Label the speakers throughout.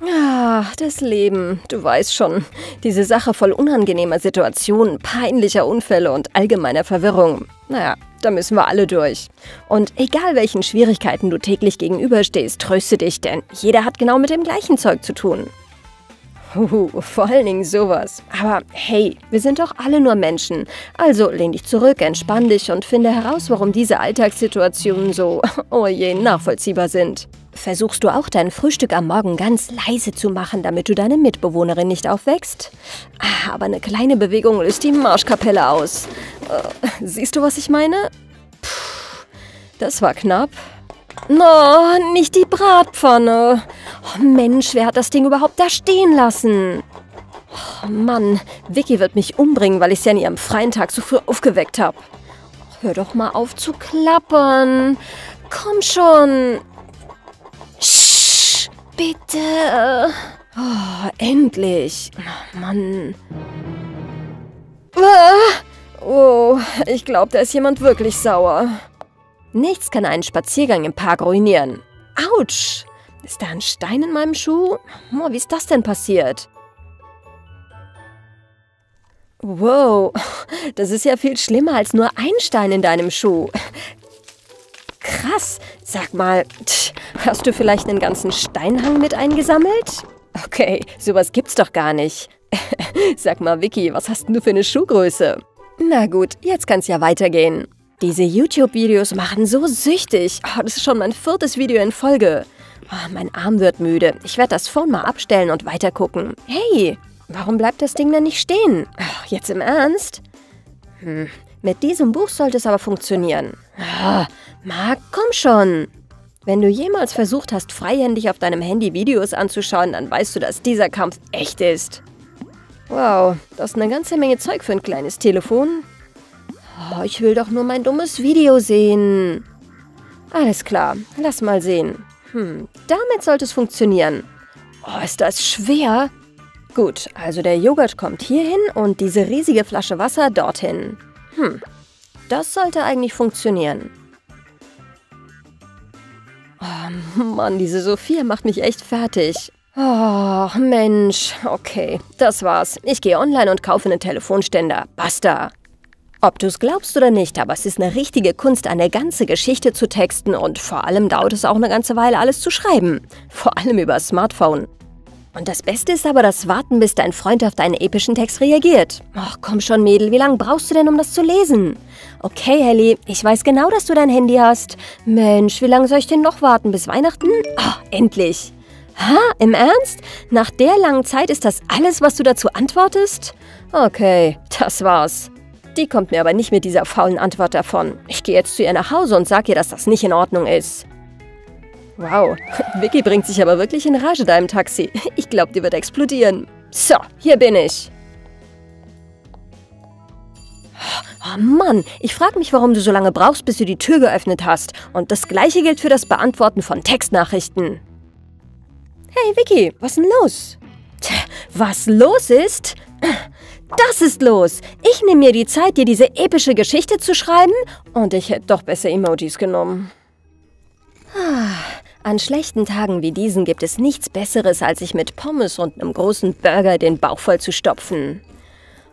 Speaker 1: Ah, das Leben. Du weißt schon. Diese Sache voll unangenehmer Situationen, peinlicher Unfälle und allgemeiner Verwirrung. Naja, da müssen wir alle durch. Und egal welchen Schwierigkeiten du täglich gegenüberstehst, tröste dich, denn jeder hat genau mit dem gleichen Zeug zu tun. Huhu, vor allen Dingen sowas. Aber hey, wir sind doch alle nur Menschen. Also lehn dich zurück, entspann dich und finde heraus, warum diese Alltagssituationen so, oh je, nachvollziehbar sind. Versuchst du auch dein Frühstück am Morgen ganz leise zu machen, damit du deine Mitbewohnerin nicht aufwächst? Ah, aber eine kleine Bewegung löst die Marschkapelle aus. Äh, siehst du, was ich meine? Puh, das war knapp. No, nicht die Bratpfanne. Oh Mensch, wer hat das Ding überhaupt da stehen lassen? Oh Mann, Vicky wird mich umbringen, weil ich sie an ihrem freien Tag so früh aufgeweckt habe. Hör doch mal auf zu klappern. Komm schon. Bitte. Oh, endlich. Mann. Ah, oh, ich glaube, da ist jemand wirklich sauer. Nichts kann einen Spaziergang im Park ruinieren. Autsch! Ist da ein Stein in meinem Schuh? Oh, wie ist das denn passiert? Wow, das ist ja viel schlimmer als nur ein Stein in deinem Schuh. Krass, sag mal, hast du vielleicht einen ganzen Steinhang mit eingesammelt? Okay, sowas gibt's doch gar nicht. Sag mal, Vicky, was hast du für eine Schuhgröße? Na gut, jetzt kann's ja weitergehen. Diese YouTube-Videos machen so süchtig. Oh, das ist schon mein viertes Video in Folge. Oh, mein Arm wird müde. Ich werde das Phone mal abstellen und weitergucken. Hey, warum bleibt das Ding denn nicht stehen? Oh, jetzt im Ernst? Hm, mit diesem Buch sollte es aber funktionieren. Oh, Marc, komm schon. Wenn du jemals versucht hast, freihändig auf deinem Handy Videos anzuschauen, dann weißt du, dass dieser Kampf echt ist. Wow, das ist eine ganze Menge Zeug für ein kleines Telefon. Oh, ich will doch nur mein dummes Video sehen. Alles klar, lass mal sehen. Hm, damit sollte es funktionieren. Oh, ist das schwer? Gut, also der Joghurt kommt hierhin und diese riesige Flasche Wasser dorthin. Hm, das sollte eigentlich funktionieren. Oh Mann, diese Sophia macht mich echt fertig. Oh, Mensch. Okay, das war's. Ich gehe online und kaufe einen Telefonständer. Basta. Ob du es glaubst oder nicht, aber es ist eine richtige Kunst, eine ganze Geschichte zu texten und vor allem dauert es auch eine ganze Weile, alles zu schreiben. Vor allem über Smartphone. Und das Beste ist aber das Warten, bis dein Freund auf deinen epischen Text reagiert. Ach komm schon, Mädel, wie lange brauchst du denn, um das zu lesen? Okay, Ellie, ich weiß genau, dass du dein Handy hast. Mensch, wie lange soll ich denn noch warten? Bis Weihnachten? Oh, endlich. Ha, im Ernst? Nach der langen Zeit ist das alles, was du dazu antwortest? Okay, das war's. Die kommt mir aber nicht mit dieser faulen Antwort davon. Ich gehe jetzt zu ihr nach Hause und sage ihr, dass das nicht in Ordnung ist. Wow, Vicky bringt sich aber wirklich in Rage da im Taxi. Ich glaube, die wird explodieren. So, hier bin ich. Oh Mann, ich frage mich, warum du so lange brauchst, bis du die Tür geöffnet hast. Und das gleiche gilt für das Beantworten von Textnachrichten. Hey Vicky, was ist denn los? Was los ist? Das ist los. Ich nehme mir die Zeit, dir diese epische Geschichte zu schreiben und ich hätte doch besser Emojis genommen. Ah, an schlechten Tagen wie diesen gibt es nichts Besseres, als sich mit Pommes und einem großen Burger den Bauch voll zu stopfen.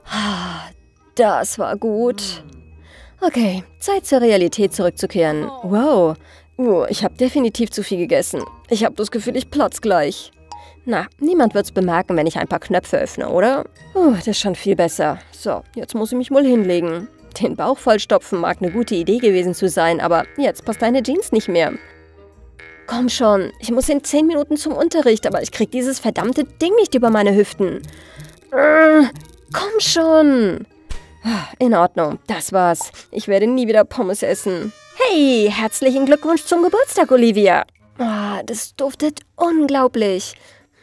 Speaker 1: Ah, das war gut. Okay, Zeit zur Realität zurückzukehren. Wow, uh, ich habe definitiv zu viel gegessen. Ich habe das Gefühl, ich platz gleich. Na, niemand wird's bemerken, wenn ich ein paar Knöpfe öffne, oder? Uh, das ist schon viel besser. So, jetzt muss ich mich wohl hinlegen. Den Bauch vollstopfen mag eine gute Idee gewesen zu sein, aber jetzt passt deine Jeans nicht mehr. Komm schon, ich muss in 10 Minuten zum Unterricht, aber ich krieg dieses verdammte Ding nicht über meine Hüften. Äh, komm schon. In Ordnung, das war's. Ich werde nie wieder Pommes essen. Hey, herzlichen Glückwunsch zum Geburtstag, Olivia. Oh, das duftet unglaublich.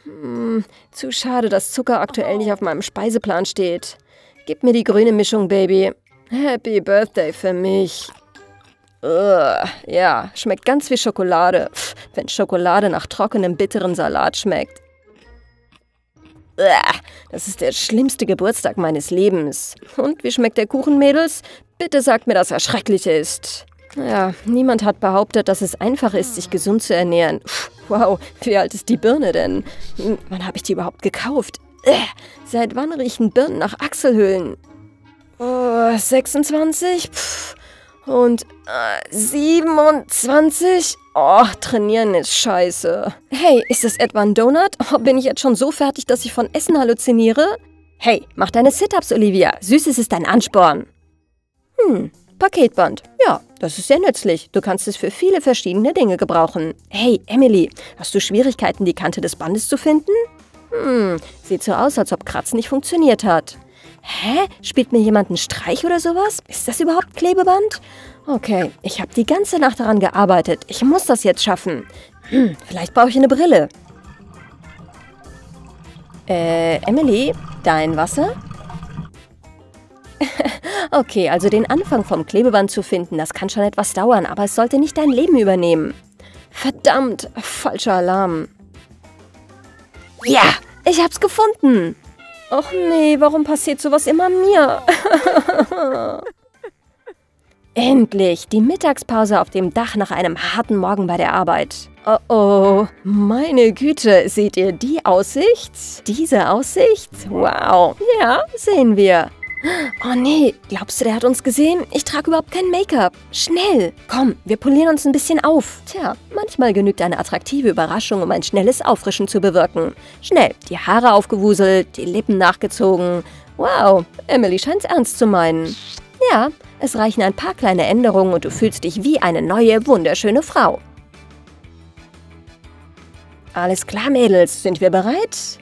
Speaker 1: Hm, zu schade, dass Zucker aktuell nicht auf meinem Speiseplan steht. Gib mir die grüne Mischung, Baby. Happy Birthday für mich. Ja, schmeckt ganz wie Schokolade. Pff, wenn Schokolade nach trockenem, bitteren Salat schmeckt. Ugh, das ist der schlimmste Geburtstag meines Lebens. Und wie schmeckt der Kuchen, Mädels? Bitte sagt mir, dass er schrecklich ist. Ja, niemand hat behauptet, dass es einfach ist, sich gesund zu ernähren. Pff, Wow, wie alt ist die Birne denn? Hm, wann habe ich die überhaupt gekauft? Äh, seit wann riechen Birnen nach Achselhöhlen? Oh, 26? Pff. Und äh, 27? Oh, trainieren ist scheiße. Hey, ist das etwa ein Donut? Oh, bin ich jetzt schon so fertig, dass ich von Essen halluziniere? Hey, mach deine Sit-Ups, Olivia. Süßes ist dein Ansporn. Hm, Paketband. Ja, das ist sehr nützlich. Du kannst es für viele verschiedene Dinge gebrauchen. Hey, Emily, hast du Schwierigkeiten, die Kante des Bandes zu finden? Hm, sieht so aus, als ob Kratzen nicht funktioniert hat. Hä? Spielt mir jemand einen Streich oder sowas? Ist das überhaupt Klebeband? Okay, ich habe die ganze Nacht daran gearbeitet. Ich muss das jetzt schaffen. Hm, vielleicht brauche ich eine Brille. Äh, Emily, dein Wasser? okay, also den Anfang vom Klebeband zu finden, das kann schon etwas dauern, aber es sollte nicht dein Leben übernehmen. Verdammt, falscher Alarm. Ja, ich hab's gefunden. Och nee, warum passiert sowas immer mir? Endlich, die Mittagspause auf dem Dach nach einem harten Morgen bei der Arbeit. Oh oh, meine Güte, seht ihr die Aussicht? Diese Aussicht? Wow, ja, sehen wir. Oh nee, glaubst du, der hat uns gesehen? Ich trage überhaupt kein Make-up. Schnell! Komm, wir polieren uns ein bisschen auf. Tja, manchmal genügt eine attraktive Überraschung, um ein schnelles Auffrischen zu bewirken. Schnell, die Haare aufgewuselt, die Lippen nachgezogen. Wow, Emily scheint's ernst zu meinen. Ja, es reichen ein paar kleine Änderungen und du fühlst dich wie eine neue, wunderschöne Frau. Alles klar, Mädels, sind wir bereit?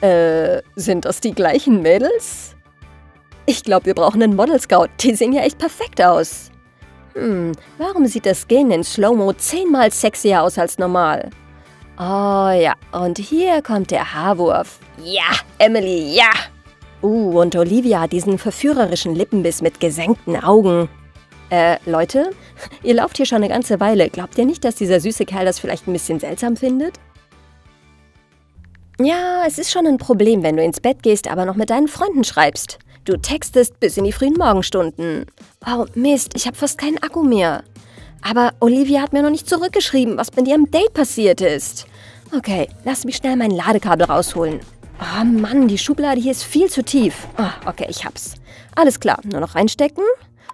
Speaker 1: Äh, sind das die gleichen Mädels? Ich glaube, wir brauchen einen Model Scout. Die sehen ja echt perfekt aus. Hm, warum sieht das Gehen in Slow-Mo zehnmal sexier aus als normal? Oh ja, und hier kommt der Haarwurf. Ja, Emily, ja! Uh, und Olivia hat diesen verführerischen Lippenbiss mit gesenkten Augen. Äh, Leute? Ihr lauft hier schon eine ganze Weile. Glaubt ihr nicht, dass dieser süße Kerl das vielleicht ein bisschen seltsam findet? Ja, es ist schon ein Problem, wenn du ins Bett gehst, aber noch mit deinen Freunden schreibst. Du textest bis in die frühen Morgenstunden. Oh, Mist, ich habe fast keinen Akku mehr. Aber Olivia hat mir noch nicht zurückgeschrieben, was mit ihrem Date passiert ist. Okay, lass mich schnell mein Ladekabel rausholen. Oh Mann, die Schublade hier ist viel zu tief. Oh, okay, ich hab's. Alles klar, nur noch reinstecken.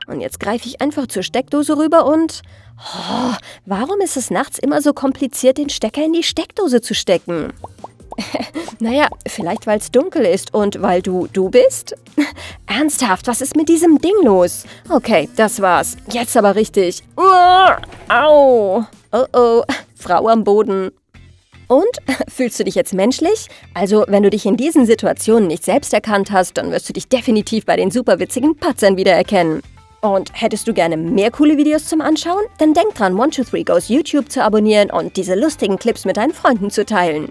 Speaker 1: Und jetzt greife ich einfach zur Steckdose rüber und... Oh, warum ist es nachts immer so kompliziert, den Stecker in die Steckdose zu stecken? naja, vielleicht weil es dunkel ist und weil du du bist? Ernsthaft, was ist mit diesem Ding los? Okay, das war's. Jetzt aber richtig. Au. Oh oh, Frau am Boden. Und? Fühlst du dich jetzt menschlich? Also, wenn du dich in diesen Situationen nicht selbst erkannt hast, dann wirst du dich definitiv bei den superwitzigen Patzern wiedererkennen. Und hättest du gerne mehr coole Videos zum Anschauen? Dann denk dran, 123 Goes YouTube zu abonnieren und diese lustigen Clips mit deinen Freunden zu teilen.